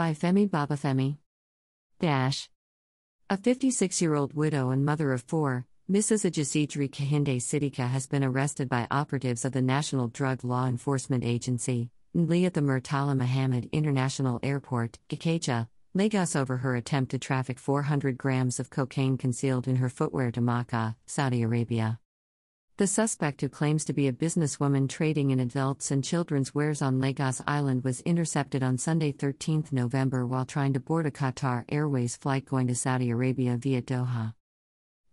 By Femi Babafemi. Dash. A 56 year old widow and mother of four, Mrs. Ajasidri Kehinde Sidika has been arrested by operatives of the National Drug Law Enforcement Agency, NDLEA at the Murtala Muhammed International Airport, Ikeja, Lagos over her attempt to traffic 400 grams of cocaine concealed in her footwear to Makkah, Saudi Arabia. The suspect, who claims to be a businesswoman trading in adults and children's wares on Lagos Island, was intercepted on Sunday, 13 November, while trying to board a Qatar Airways flight going to Saudi Arabia via Doha.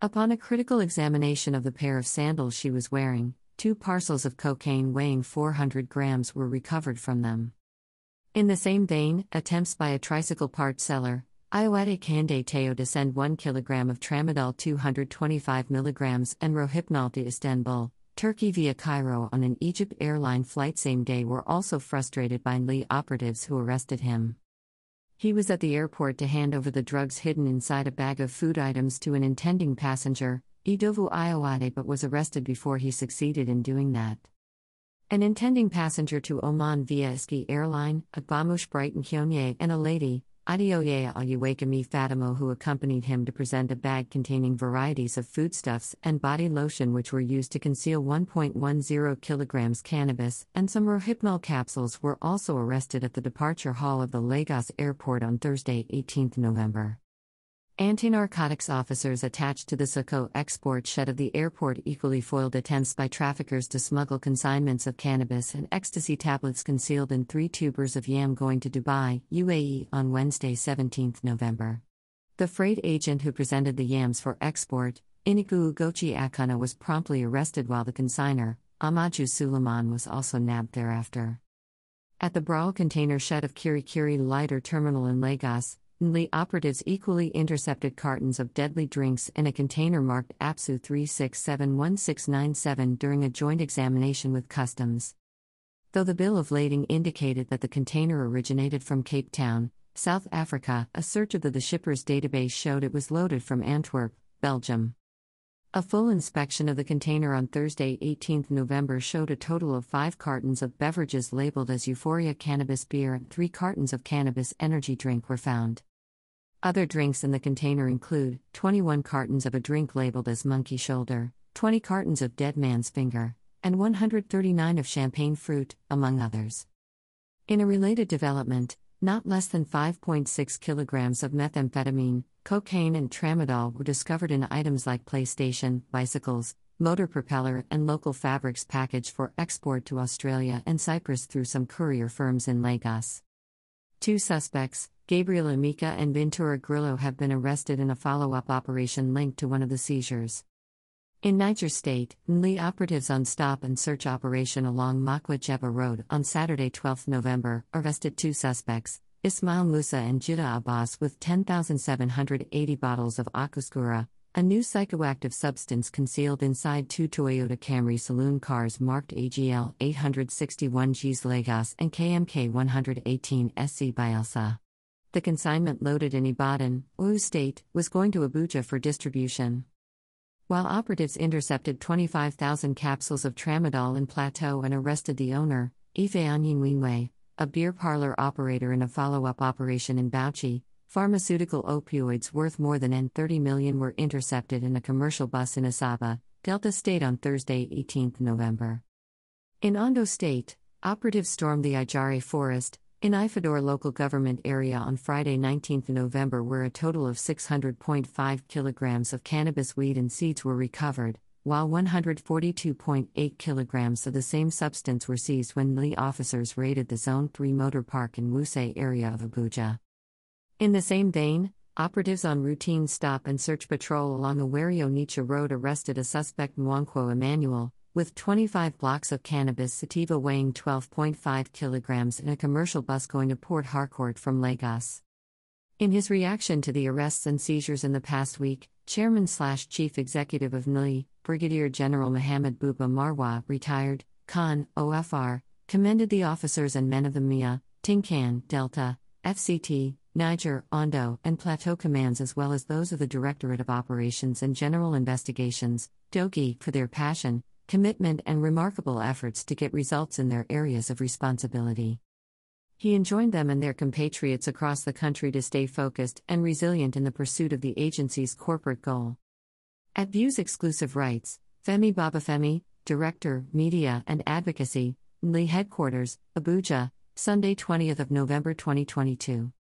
Upon a critical examination of the pair of sandals she was wearing, two parcels of cocaine weighing 400 grams were recovered from them. In the same vein, attempts by a tricycle part seller, Iowade Kande Teo to send 1 kg of tramadol 225 mg and rohypnol to Istanbul, Turkey via Cairo on an Egypt airline flight same day were also frustrated by Lee operatives who arrested him. He was at the airport to hand over the drugs hidden inside a bag of food items to an intending passenger, Idowu Iowade, but was arrested before he succeeded in doing that. An intending passenger to Oman via Ski Airline, Agbamush Brighton Hyonye, and a lady, Adeoye Ayuwakami Fatimo, who accompanied him to present a bag containing varieties of foodstuffs and body lotion which were used to conceal 1.10 kilograms cannabis, and some rohypnol capsules were also arrested at the departure hall of the Lagos airport on Thursday, 18 November. Anti narcotics officers attached to the SAHCO export shed of the airport equally foiled attempts by traffickers to smuggle consignments of cannabis and ecstasy tablets concealed in three tubers of yam going to Dubai, UAE, on Wednesday, 17 November. The freight agent who presented the yams for export, Iniku Ugochi Akana, was promptly arrested while the consigner, Amaju Suleiman, was also nabbed thereafter. At the Brawal container shed of Kirikiri Lighter Terminal in Lagos, NDLEA operatives equally intercepted cartons of deadly drinks in a container marked APSU 3671697 during a joint examination with Customs. Though the bill of lading indicated that the container originated from Cape Town, South Africa, a search of the, the shipper's database showed it was loaded from Antwerp, Belgium. A full inspection of the container on Thursday, 18 November, showed a total of five cartons of beverages labeled as Euphoria cannabis beer and three cartons of cannabis energy drink were found. Other drinks in the container include 21 cartons of a drink labeled as monkey shoulder, 20 cartons of dead man's finger, and 139 of champagne fruit, among others. In a related development, not less than 5.6 kilograms of methamphetamine, cocaine, and tramadol were discovered in items like PlayStation, bicycles, motor propeller, and local fabrics packaged for export to Australia and Cyprus through some courier firms in Lagos. Two suspects, Gabriel Amica and Ventura Grillo have been arrested in a follow up operation linked to one of the seizures. In Niger State, NDLEA operatives on stop and search operation along Mokwa Jebba Road on Saturday 12 November arrested two suspects, Ismail Musa and Judah Abbas, with 10,780 bottles of Akuskura, a new psychoactive substance concealed inside two Toyota Camry saloon cars marked AGL 861 Gs Lagos and KMK 118 SC Bielsa. The consignment loaded in Ibadan, Oyo State, was going to Abuja for distribution. While operatives intercepted 25,000 capsules of tramadol in Plateau and arrested the owner, Ife Anyinwinwe, a beer parlor operator in a follow up operation in Bauchi, pharmaceutical opioids worth more than N 30 million were intercepted in a commercial bus in Asaba, Delta State on Thursday, 18 November. In Ondo State, operatives stormed the Ijare Forest, in Ifedore local government area on Friday 19 November where a total of 600.5 kilograms of cannabis weed and seeds were recovered, while 142.8 kilograms of the same substance were seized when NDLEA officers raided the Zone 3 motor park in Wuse area of Abuja. In the same vein, operatives on routine stop and search patrol along Owerri Onitsha Road arrested a suspect Nwankwo Emmanuel, with 25 blocks of cannabis sativa weighing 12.5 kilograms in a commercial bus going to Port Harcourt from Lagos. In his reaction to the arrests and seizures in the past week, Chairman slash Chief Executive of NDLEA, Brigadier General Mohammed Buba Marwa, retired, CON, OFR, commended the officers and men of the MIA, Tincan, Delta, FCT, Niger, Ondo, and Plateau commands, as well as those of the Directorate of Operations and General Investigations, DOGI, for their passion, commitment, and remarkable efforts to get results in their areas of responsibility. He enjoined them and their compatriots across the country to stay focused and resilient in the pursuit of the agency's corporate goal. At View's exclusive rights, Femi Babafemi, Director, Media and Advocacy, NLI Headquarters, Abuja, Sunday 20th of November 2022.